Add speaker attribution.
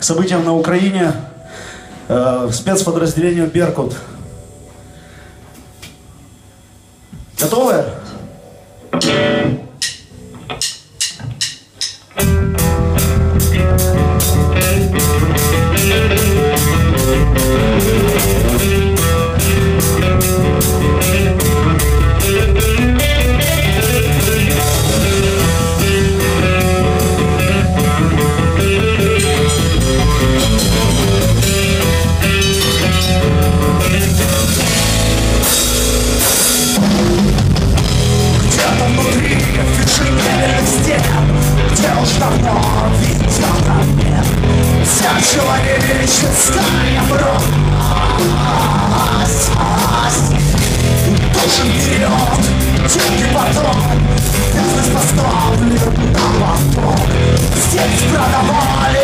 Speaker 1: событиям на Украине э, спецподразделению «Беркут». Готовы?
Speaker 2: Наш идиот, чуди патрон поставлен на поток Здесь продавали